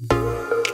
Música